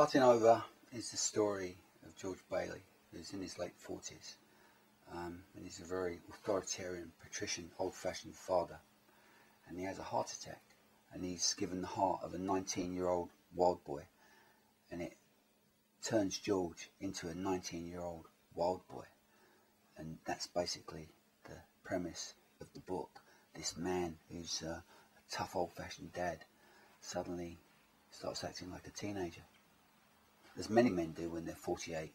Starting Over is the story of George Bailey, who's in his late 40s. Um, and he's a very authoritarian, patrician, old-fashioned father. And he has a heart attack. And he's given the heart of a 19-year-old wild boy. And it turns George into a 19-year-old wild boy. And that's basically the premise of the book. This man who's a, a tough old-fashioned dad suddenly starts acting like a teenager as many men do when they're 48.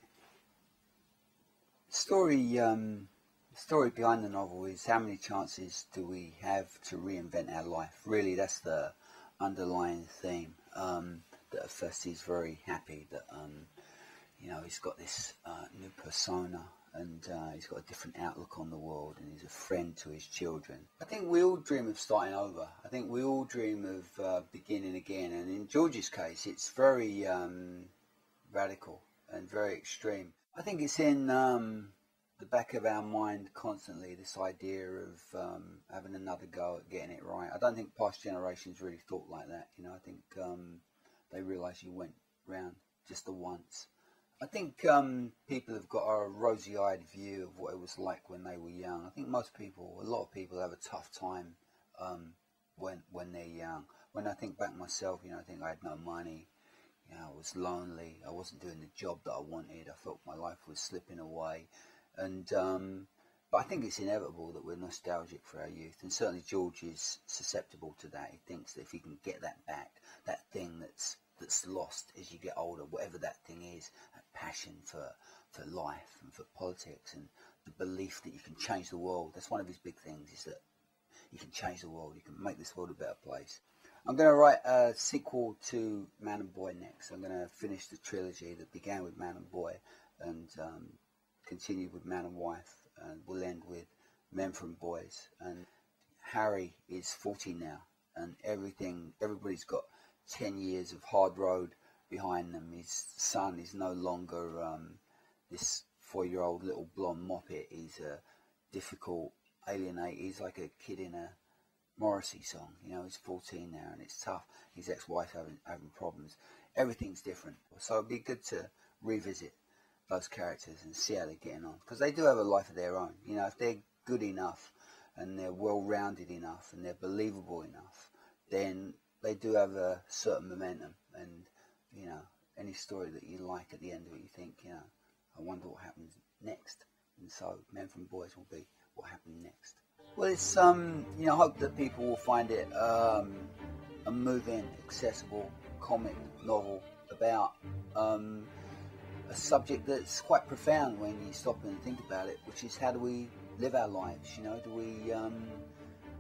The story, um, story behind the novel is how many chances do we have to reinvent our life? Really, that's the underlying theme. Um, that at first he's very happy that um, you know he's got this uh, new persona and uh, he's got a different outlook on the world and he's a friend to his children. I think we all dream of starting over. I think we all dream of uh, beginning again. And in George's case, it's very um, radical and very extreme. I think it's in um, the back of our mind constantly this idea of um, having another go at getting it right. I don't think past generations really thought like that. You know, I think um, they realised you went round just the once. I think um, people have got a rosy-eyed view of what it was like when they were young. I think most people, a lot of people, have a tough time um, when when they're young. When I think back myself, you know, I think I had no money. You know, I was lonely. I wasn't doing the job that I wanted. I felt my life was slipping away, and um, but I think it's inevitable that we're nostalgic for our youth, and certainly George is susceptible to that. He thinks that if he can get that back, that thing that's that's lost as you get older, whatever that thing is, that passion for for life and for politics and the belief that you can change the world. That's one of his big things is that you can change the world, you can make this world a better place. I'm going to write a sequel to Man and Boy next. I'm going to finish the trilogy that began with Man and Boy and um, continue with Man and Wife, and we'll end with Men from Boys. And Harry is 40 now, and everything, everybody's got 10 years of hard road behind them. His son is no longer um, this four-year-old little blonde moppet. He's a difficult, alienate. He's like a kid in a Morrissey song. You know, he's 14 now and it's tough. His ex-wife having having problems. Everything's different. So it'd be good to revisit those characters and see how they're getting on because they do have a life of their own. You know, if they're good enough and they're well-rounded enough and they're believable enough, then they do have a certain momentum. And you know, any story that you like at the end of it, you think, you know, I wonder what happens next. And so, Men from Boys will be what happened next. Well, it's um, you know, I hope that people will find it um, a moving, accessible comic novel about um, a subject that's quite profound when you stop and think about it, which is how do we live our lives? You know, do we um,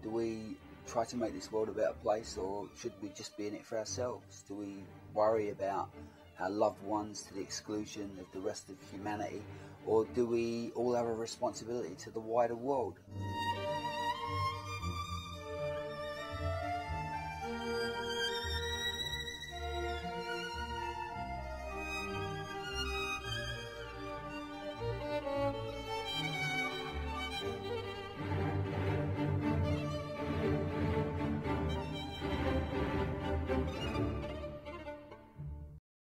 do we try to make this world a better place, or should we just be in it for ourselves? Do we worry about our loved ones to the exclusion of the rest of humanity, or do we all have a responsibility to the wider world?